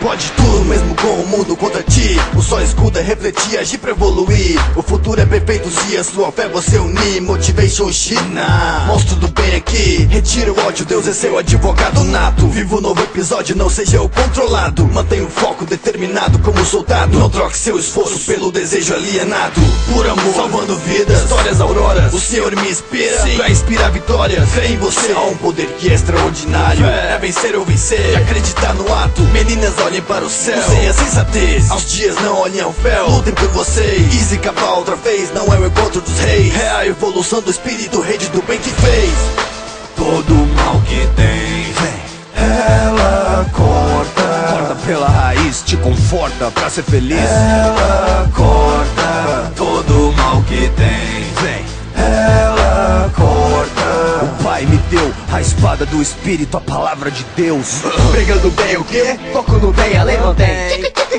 pode tudo, mesmo com o mundo contra ti. O só escuta, refletir, agir pra evoluir. O futuro é perfeito se a sua fé você unir. Motivation China, monstro do bem aqui. Retira o ódio, Deus é seu advogado nato. Viva o novo episódio, não seja o controlado. Mantenha o foco determinado como soldado. Não troque seu esforço pelo desejo alienado. Por amor, salvando vidas, histórias auroras. O Senhor me inspira Sim. pra inspirar vitória. Fé em você, há um poder que é extraordinário. É vencer ou vencer, acreditar no ato. Meninas olhem para o céu, usem a sensatez. Aos dias não olhem ao fel, lutem por vocês. Easy capa outra vez, não é o encontro dos reis. É a evolução do espírito, rede do bem que fez. Todo mal que tem, vem, ela corta. Corta pela raiz, te conforta pra ser feliz. Ela corta. Todo mal que tem, Vem, ela corta. Pai me deu a espada do Espírito, a palavra de Deus. Brigando bem o quê? Foco no bem, além não tem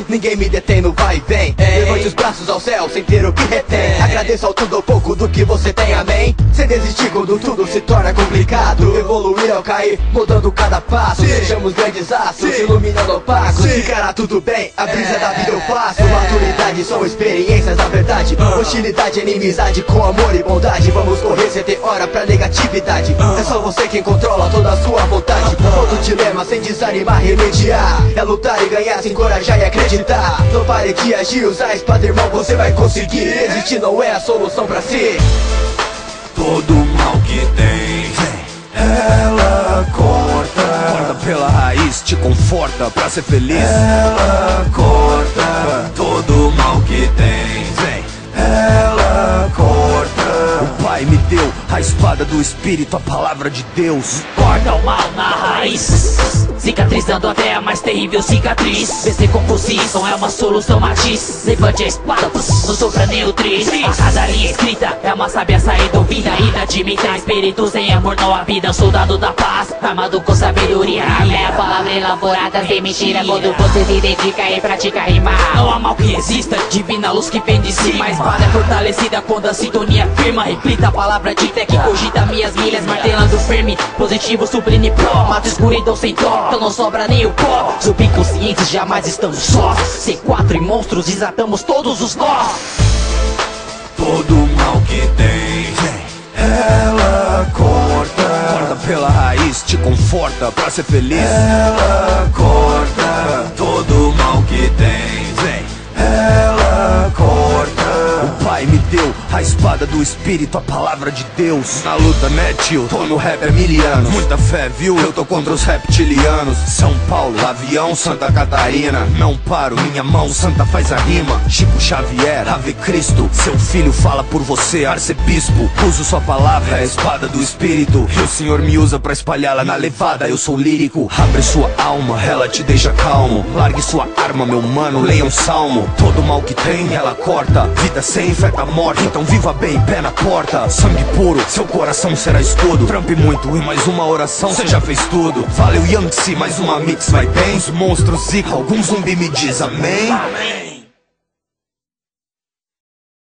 Ninguém me detém no vai e vem Levante os braços ao céu sem ter o que retém. Agradeça ao tudo ou pouco do que você tem, amém. Sem desistir quando tudo se torna complicado. Evoluir ao cair, mudando cada passo. Sejamos grandes astros, iluminando opacos. Ficará tudo bem, a brisa da vida eu faço. Maturidade são experiências da verdade. Hostilidade, inimizade com amor e bondade. Vamos correr sem ter hora pra negatividade É só você quem controla toda a sua vontade. Todo dilema sem desanimar, remediar. É lutar e ganhar, se encorajar e acreditar. Não pare de agir, usar a espada, irmão, você vai conseguir. Resistir não é a solução pra si. Todo mal que tem, ela corta. Corta pela raiz, te conforta pra ser feliz. Ela a espada do Espírito, a palavra de Deus. Corta o mal na raiz Cicatrizando até a mais terrível cicatriz. Vencer com posição é uma solução matiz. Levante a espada, não sofra nem o triz. A cada linha escrita é uma sábia saída ouvida Inadimita espíritos em amor não há vida. Soldado da paz, armado com sabedoria. É a palavra elaborada sem mentira. Quando você se dedica e pratica rimar Não há mal que resista, divina luz que vem de cima. A espada é fortalecida quando a sintonia firma. Reflita a palavra de fé que cogita minhas milhas Martelando firme, positivo, sublime pró. Mata escuridão sem dó, então não sobra nem o pó Subconscientes jamais estamos sós C4 e monstros desatamos todos os nós Todo mal que tem, vem, ela corta. Corta pela raiz, te conforta pra ser feliz. Ela corta. Todo mal que tem, Vem, ela corta. o Pai me deu a espada do Espírito, a palavra de Deus. Na luta, né, tio? Tô no rap há. Muita fé, viu? Eu tô contra os reptilianos. São Paulo, avião, Santa Catarina. Não paro, minha mão santa faz a rima. Chico Xavier, Ave Cristo. Seu filho fala por você, arcebispo. Uso sua palavra, é a espada do Espírito. E o Senhor me usa pra espalhá-la na levada. Eu sou lírico. Abre sua alma, ela te deixa calmo. Largue sua arma, meu mano, leia um salmo. Todo mal que tem, ela corta. Vida sem fé tá morta. Então viva bem, pé na porta. Sangue puro, seu coração será escudo. Trampe muito e mais uma oração, você já fez tudo. Valeu, Yangtze, mais uma mix vai bem. Os monstros zica, algum zumbi me diz amém. Amém